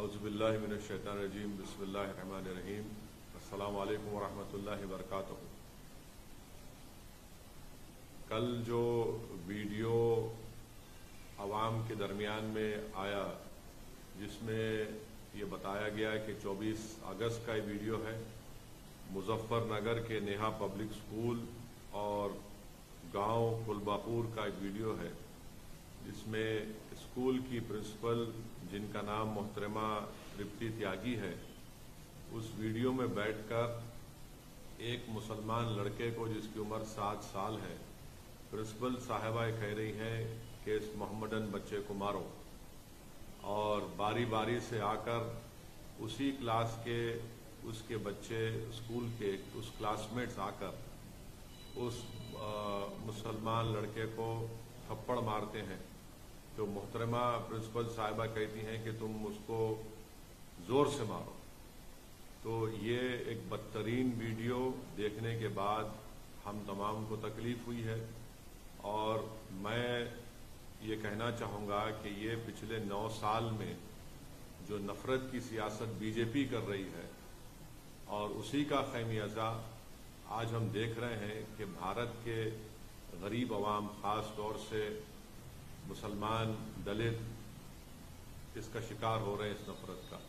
अज़बिल्लिमिनशैतानरजीम बसमीम अल्लाम वरहमतुल्लाहि वबरकातुहू कल जो वीडियो आवाम के दरमियान में आया, जिसमें ये बताया गया कि 24 अगस्त का ये वीडियो है। मुजफ्फरनगर के नेहा पब्लिक स्कूल और गाँव कुलबापुर का एक वीडियो है। जिसमें स्कूल की प्रिंसिपल, जिनका नाम मोहतरमा तृप्ति त्यागी है, उस वीडियो में बैठकर एक मुसलमान लड़के को, जिसकी उम्र सात साल है, प्रिंसिपल साहिबा कह रही हैं कि इस मोहम्मदन बच्चे को मारो। और बारी बारी से आकर उसी क्लास के, उसके बच्चे स्कूल के, उस क्लासमेट्स आकर उस मुसलमान लड़के को थप्पड़ मारते हैं। तो मोहतरमा प्रिंसिपल साहिबा कहती हैं कि तुम उसको ज़ोर से मारो। तो ये एक बदतरीन वीडियो देखने के बाद हम तमाम को तकलीफ़ हुई है और मैं ये कहना चाहूँगा कि ये पिछले नौ साल में जो नफरत की सियासत बीजेपी कर रही है और उसी का खैमियाजा आज हम देख रहे हैं कि भारत के गरीब अवाम खास तौर से मुसलमान, दलित, इसका शिकार हो रहे हैं इस नफरत का।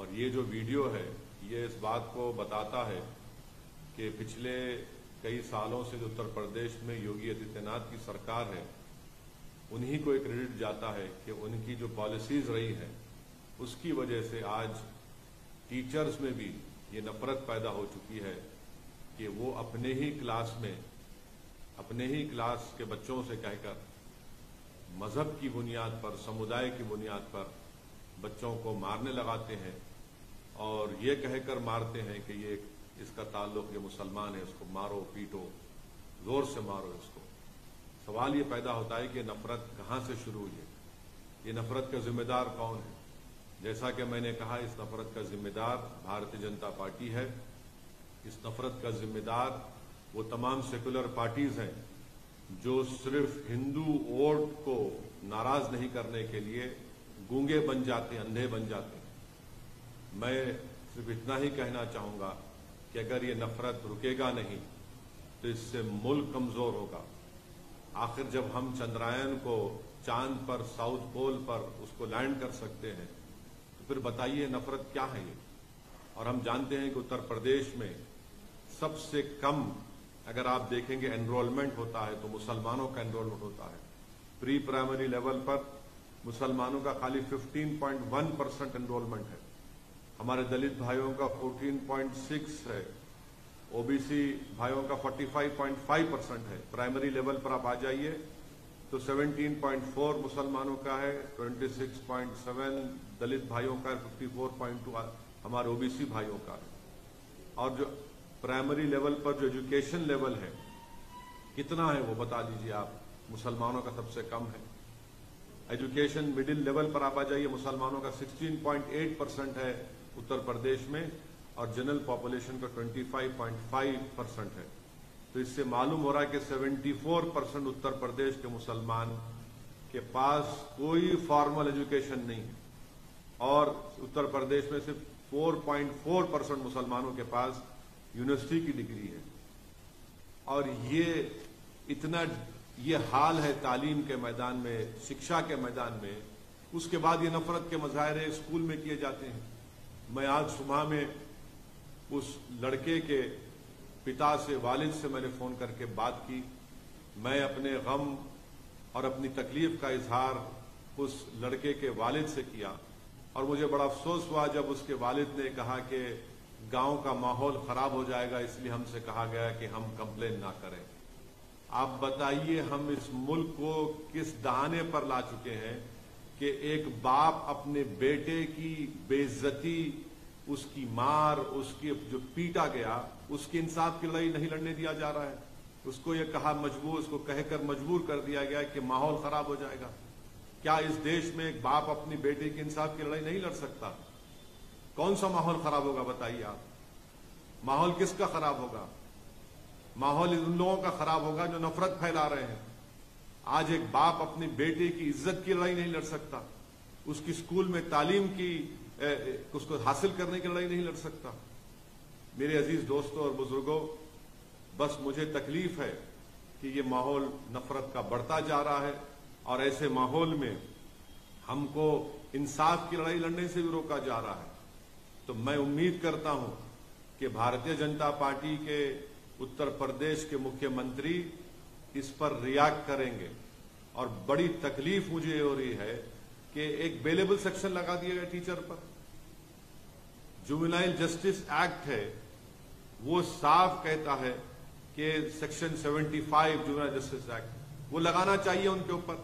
और ये जो वीडियो है, ये इस बात को बताता है कि पिछले कई सालों से जो उत्तर प्रदेश में योगी आदित्यनाथ की सरकार है, उन्हीं को एक क्रेडिट जाता है कि उनकी जो पॉलिसीज़ रही है, उसकी वजह से आज टीचर्स में भी ये नफरत पैदा हो चुकी है कि वो अपने ही क्लास में, अपने ही क्लास के बच्चों से कहकर मज़हब की बुनियाद पर, समुदाय की बुनियाद पर बच्चों को मारने लगाते हैं और ये कहकर मारते हैं कि ये इसका ताल्लुक, ये मुसलमान है उसको मारो, पीटो, ज़ोर से मारो इसको। सवाल ये पैदा होता है कि नफरत कहाँ से शुरू हुई है? ये नफरत का जिम्मेदार कौन है? जैसा कि मैंने कहा, इस नफरत का जिम्मेदार भारतीय जनता पार्टी है। इस नफरत का जिम्मेदार वो तमाम सेकुलर पार्टीज़ हैं जो सिर्फ़ हिंदू वोट को नाराज़ नहीं करने के लिए गूँगे बन जाते, अंधे बन जाते हैं। मैं सिर्फ़ इतना ही कहना चाहूँगा कि अगर ये नफरत रुकेगा नहीं तो इससे मुल्क कमज़ोर होगा। आखिर जब हम चंद्रायन को चाँद पर, साउथ पोल पर उसको लैंड कर सकते हैं तो फिर बताइए नफरत क्या है ये? और हम जानते हैं कि उत्तर प्रदेश में सबसे कम अगर आप देखेंगे एनरोलमेंट होता है तो मुसलमानों का एनरोलमेंट होता है। प्री प्राइमरी लेवल पर मुसलमानों का खाली 15.1 परसेंट एनरोलमेंट है। हमारे दलित भाइयों का 14.6 है। ओबीसी भाइयों का 45.5 परसेंट है। प्राइमरी लेवल पर आप आ जाइए तो 17.4 मुसलमानों का है 26.7 दलित भाइयों का है 54.2 हमारे ओबीसी भाइयों का है। और जो प्राइमरी लेवल पर जो एजुकेशन लेवल है, कितना है वो बता दीजिए आप। मुसलमानों का सबसे कम है। एजुकेशन मिडिल लेवल पर आप आ जाइए, मुसलमानों का 16.8 परसेंट है उत्तर प्रदेश में और जनरल पॉपुलेशन का 25.5 परसेंट है। तो इससे मालूम हो रहा है कि 74 परसेंट उत्तर प्रदेश के मुसलमान के पास कोई फॉर्मल एजुकेशन नहीं है। और उत्तर प्रदेश में सिर्फ़ 4.4 परसेंट मुसलमानों के पास यूनिवर्सिटी की डिग्री है। और ये इतना, ये हाल है तालीम के मैदान में, शिक्षा के मैदान में, उसके बाद ये नफरत के मजाहरे स्कूल में किए जाते हैं। मैं आज सुबह में उस लड़के के पिता से, वालिद से मैंने फ़ोन करके बात की। मैं अपने गम और अपनी तकलीफ़ का इजहार उस लड़के के वालिद से किया। और मुझे बड़ा अफसोस हुआ जब उसके वालिद ने कहा कि गाँव का माहौल खराब हो जाएगा, इसलिए हमसे कहा गया कि हम कंप्लेन ना करें। आप बताइए, हम इस मुल्क को किस दहाने पर ला चुके हैं कि एक बाप अपने बेटे की बेइज्जती, उसकी मार, उसकी जो पीटा गया, उसकी इंसाफ की लड़ाई नहीं लड़ने दिया जा रहा है। उसको यह कहा मजबूर, उसको कहकर मजबूर कर दिया गया कि माहौल खराब हो जाएगा। क्या इस देश में एक बाप अपनी बेटे की इंसाफ की लड़ाई नहीं लड़ सकता? कौन सा माहौल खराब होगा बताइए आप? माहौल किसका खराब होगा? माहौल उन लोगों का खराब होगा जो नफरत फैला रहे हैं। आज एक बाप अपनी बेटे की इज़्ज़त की लड़ाई नहीं लड़ सकता। उसकी स्कूल में तालीम की ए, ए, उसको हासिल करने की लड़ाई नहीं लड़ सकता। मेरे अज़ीज़ दोस्तों और बुज़ुर्गों बस मुझे तकलीफ़ है कि ये माहौल नफरत का बढ़ता जा रहा है और ऐसे माहौल में हमको इंसाफ की लड़ाई लड़ने से भी रोका जा रहा है। तो मैं उम्मीद करता हूँ कि भारतीय जनता पार्टी के उत्तर प्रदेश के मुख्यमंत्री इस पर रिएक्ट करेंगे। और बड़ी तकलीफ़ मुझे हो रही है कि एक बेलेबल सेक्शन लगा दिया गया टीचर पर। जुबिनाइल जस्टिस एक्ट है, वो साफ़ कहता है कि सेक्शन 75 जुबिनाइल जस्टिस एक्ट वो लगाना चाहिए उनके ऊपर।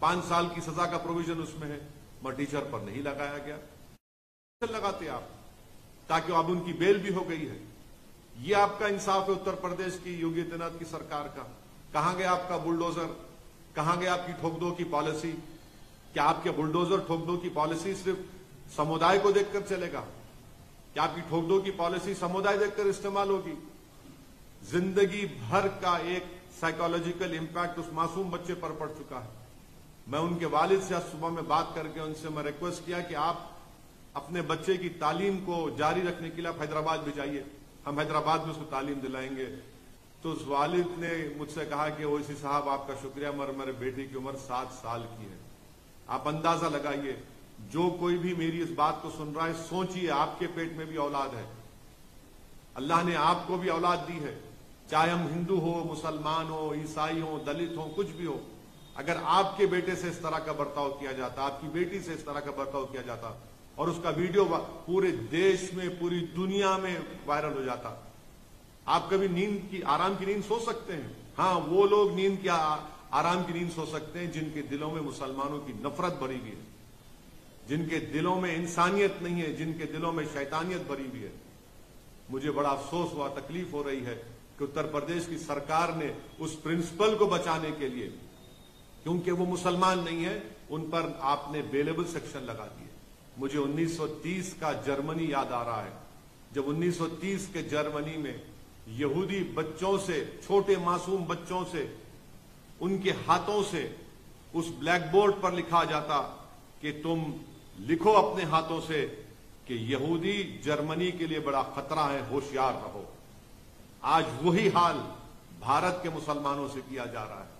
पाँच साल की सजा का प्रोविज़न उसमें है, मगर टीचर पर नहीं लगाया गया। लगाते आप। ताकि अब उनकी बेल भी हो गई है। ये आपका इंसाफ है उत्तर प्रदेश की, योगी आदित्यनाथ की सरकार का। कहाँ गया आपका बुलडोजर? कहाँ गया आपकी ठोक दो की पॉलिसी? क्या आपके बुलडोजर ठोक दो की पॉलिसी सिर्फ़ समुदाय को देखकर चलेगा? क्या आपकी ठोक दो की पॉलिसी समुदाय देखकर इस्तेमाल होगी? ज़िंदगी भर का एक साइकोलॉजिकल इंपैक्ट उस मासूम बच्चे पर पड़ चुका है। मैं उनके वालिद से आज सुबह में बात करके उनसे मैं रिक्वेस्ट किया कि आप अपने बच्चे की तालीम को जारी रखने के लिए आप हैदराबाद भी जाइए। हम हैदराबाद में उसको तालीम दिलाएँगे। तो उस वालिद ने मुझसे कहा कि ओसी साहब, आपका शुक्रिया। मर, मेरे बेटी की उम्र सात साल की है। आप अंदाज़ा लगाइए। जो कोई भी मेरी इस बात को सुन रहा है, सोचिए, आपके पेट में भी औलाद है। अल्लाह ने आपको भी औलाद दी है। चाहे हम हिंदू हो, मुसलमान हो, ईसाई हो, दलित हो, कुछ भी हो, अगर आपके बेटे से इस तरह का बर्ताव किया जाता, आपकी बेटी से इस तरह का बर्ताव किया जाता और उसका वीडियो पूरे देश में, पूरी दुनिया में वायरल हो जाता। आप कभी नींद की, आराम की नींद सो सकते हैं। हाँ वो लोग नींद की आराम की नींद सो सकते हैं जिनके दिलों में मुसलमानों की नफरत भरी हुई है। जिनके दिलों में इंसानियत नहीं है, जिनके दिलों में शैतानियत भरी हुई है। मुझे बड़ा अफसोस हुआ तकलीफ़ हो रही है कि उत्तर प्रदेश की सरकार ने उस प्रिंसिपल को बचाने के लिए, क्योंकि वो मुसलमान नहीं है, उन पर आपने बेलेबल सेक्शन लगा दिए मुझे 1930 का जर्मनी याद आ रहा है। जब 1930 के जर्मनी में यहूदी बच्चों से, छोटे मासूम बच्चों से, उनके हाथों से उस ब्लैक बोर्ड पर लिखा जाता कि तुम लिखो अपने हाथों से कि यहूदी जर्मनी के लिए बड़ा खतरा है, होशियार रहो। आज वही हाल भारत के मुसलमानों से किया जा रहा है।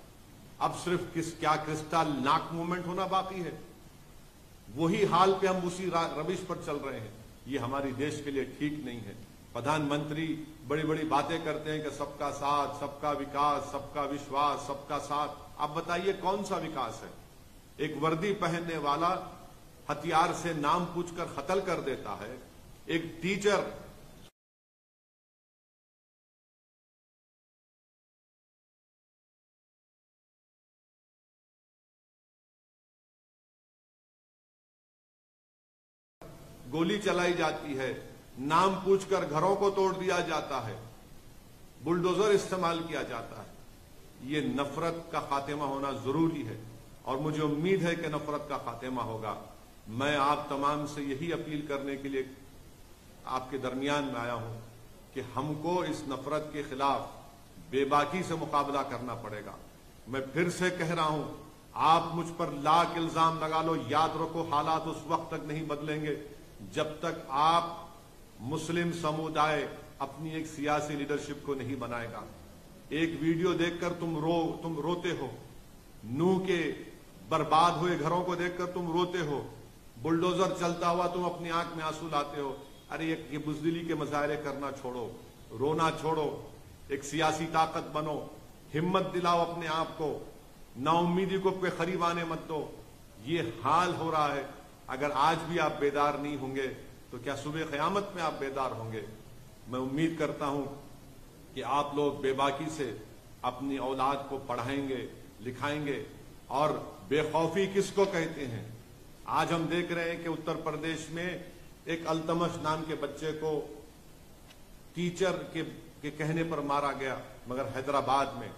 अब सिर्फ़ किस, क्या क्रिस्टल नाक मूवमेंट होना बाकी है? वही हाल पे हम उसी रविश पर चल रहे हैं। ये हमारी देश के लिए ठीक नहीं है। प्रधानमंत्री बड़ी बड़ी बातें करते हैं कि सबका साथ, सबका विकास, सबका विश्वास, सबका साथ। आप बताइए कौन सा विकास है? एक वर्दी पहनने वाला हथियार से नाम पूछकर कत्ल कर देता है। एक टीचर गोली चलाई जाती है, नाम पूछकर घरों को तोड़ दिया जाता है, बुलडोजर इस्तेमाल किया जाता है। ये नफरत का खात्मा होना ज़रूरी है और मुझे उम्मीद है कि नफरत का खात्मा होगा। मैं आप तमाम से यही अपील करने के लिए आपके दरमियान में आया हूँ कि हमको इस नफरत के खिलाफ बेबाकी से मुकाबला करना पड़ेगा। मैं फिर से कह रहा हूँ, आप मुझ पर लाख इल्ज़ाम लगा लो, याद रखो, हालात उस वक्त तक नहीं बदलेंगे। जब तक आप मुस्लिम समुदाय अपनी एक सियासी लीडरशिप को नहीं बनाएगा। एक वीडियो देखकर तुम रो, तुम रोते हो। नू के बर्बाद हुए घरों को देखकर तुम रोते हो। बुलडोजर चलता हुआ तुम अपनी आँख में आँसू लाते हो। अरे, ये बुजदिली के मजाहरे करना छोड़ो, रोना छोड़ो, एक सियासी ताकत बनो, हिम्मत दिलाओ अपने आप को नाउमीदी को खरीब आने मत दो। ये हाल हो रहा है। अगर आज भी आप बेदार नहीं होंगे तो क्या सुबह क्यामत में आप बेदार होंगे? मैं उम्मीद करता हूँ कि आप लोग बेबाकी से अपनी औलाद को पढ़ाएँगे लिखाएँगे और बेखौफी किसको कहते हैं? आज हम देख रहे हैं कि उत्तर प्रदेश में एक अल्तमश नाम के बच्चे को टीचर के, के कहने पर मारा गया मगर हैदराबाद में।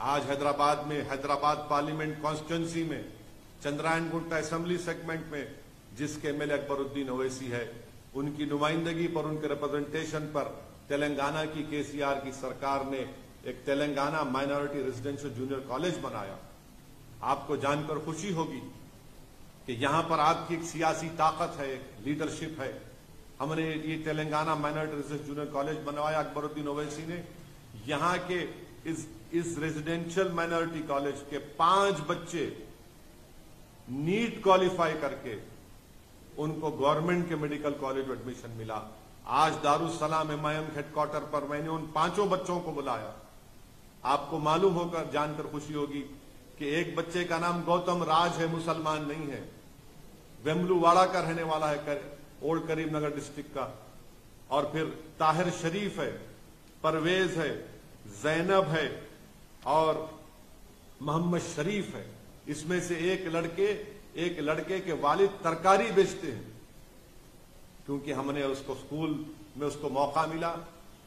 आज हैदराबाद में हैदराबाद पार्लियामेंट कॉन्स्टिट्युंसी में चंद्रायन गुंटा असेंबली सेगमेंट में, जिसके एमएलए अकबरुद्दीन ओवैसी है, उनकी नुमाइंदगी पर, उनके रिप्रेजेंटेशन पर, तेलंगाना की केसीआर की सरकार ने एक Telangana minority residential junior college बनाया। आपको जानकर खुशी होगी कि यहाँ पर आपकी एक सियासी ताकत है, एक लीडरशिप है। हमने ये Telangana minority research junior college बनवाया अकबरुद्दीन ओवैसी ने। यहाँ के इस इस रेजिडेंशियल माइनॉरिटी कॉलेज के पाँच बच्चे नीट क्वालिफाई करके उनको गवर्नमेंट के मेडिकल कॉलेज में एडमिशन मिला। आज दारुसलाम एमआईएम हेडक्वार्टर पर मैंने उन पाँचों बच्चों को बुलाया। आपको मालूम होकर जानकर खुशी होगी कि एक बच्चे का नाम गौतम राज है मुसलमान नहीं है। वेमलूवाड़ा का रहने वाला है कर, ओल्ड करीमनगर डिस्ट्रिक्ट का। और फिर ताहिर शरीफ है परवेज है जैनब है और मोहम्मद शरीफ है। इसमें से एक लड़के एक लड़के के वालिद तरकारी बेचते हैं। क्योंकि हमने उसको स्कूल में उसको मौका मिला,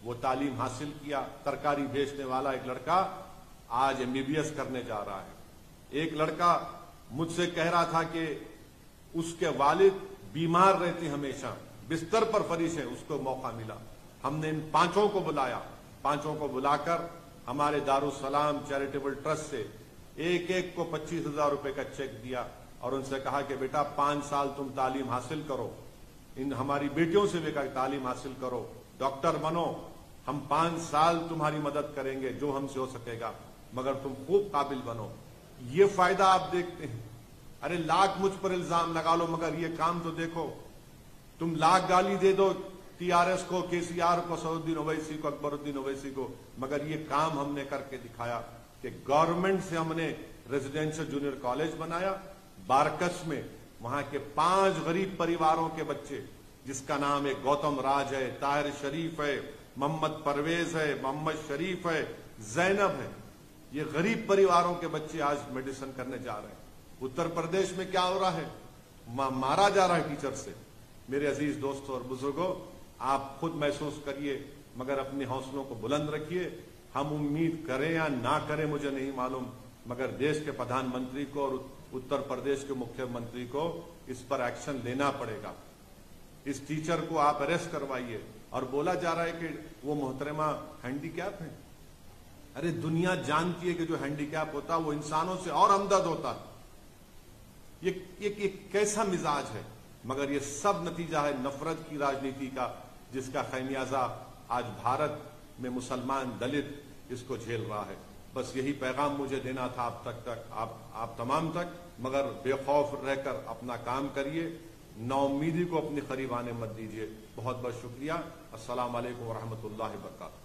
वो तालीम हासिल किया, तरकारी बेचने वाला एक लड़का आज एमबीबीएस करने जा रहा है। एक लड़का मुझसे कह रहा था कि उसके वालिद बीमार रहते हमेशा, बिस्तर पर फरीश है, उसको मौका मिला। हमने इन पाँचों को बुलाया। पाँचों को बुलाकर हमारे दारुसलाम चैरिटेबल ट्रस्ट से एक एक को पच्चीस हज़ार रुपए का चेक दिया और उनसे कहा कि बेटा, पाँच साल तुम तालीम हासिल करो। इन हमारी बेटियों से भी तालीम हासिल करो। डॉक्टर बनो। हम पाँच साल तुम्हारी मदद करेंगे, जो हमसे हो सकेगा, मगर तुम खूब काबिल बनो। ये फ़ायदा आप देखते हैं। अरे, लाख मुझ पर इल्ज़ाम लगा लो, मगर ये काम तो देखो। तुम लाख गाली दे दो टीआरएस को, केसीआर को सऊद्दीन ओवैसी को, अकबरुद्दीन ओवैसी को, मगर ये काम हमने करके दिखाया। कि गवर्नमेंट से हमने रेजिडेंशियल जूनियर कॉलेज बनाया। बारकस में वहाँ के पाँच गरीब परिवारों के बच्चे, जिसका नाम है गौतम राज है, ताहिर शरीफ है, मोहम्मद परवेज है, मोहम्मद शरीफ है, जैनब है। ये गरीब परिवारों के बच्चे आज मेडिसिन करने जा रहे हैं। उत्तर प्रदेश में क्या हो रहा है? मारा जा रहा है टीचर से। मेरे अज़ीज़ दोस्तों और बुज़ुर्गों, आप खुद महसूस करिए, मगर अपने हौसलों को बुलंद रखिए। हम उम्मीद करें या ना करें मुझे नहीं मालूम। मगर देश के प्रधानमंत्री को और उत्तर प्रदेश के मुख्यमंत्री को इस पर एक्शन लेना पड़ेगा। इस टीचर को आप अरेस्ट करवाइए। और बोला जा रहा है कि वो मोहतरमा हैंडीकैप है। अरे दुनिया जानती है कि जो हैंडीकैप होता है वो इंसानों से और हमदर्द होता है। ये, ये, ये कैसा मिजाज है? मगर ये सब नतीजा है नफरत की राजनीति का जिसका खैमियाजा आज भारत में मुसलमान दलित इसको झेल रहा है। बस यही पैगाम मुझे देना था आप तक तक, आप आप तमाम तक, मगर बेखौफ रहकर अपना काम करिए, नाउमीदी को अपने करीब आने मत दीजिए। बहुत बहुत शुक्रिया। अस्सलाम वालेकुम वर्का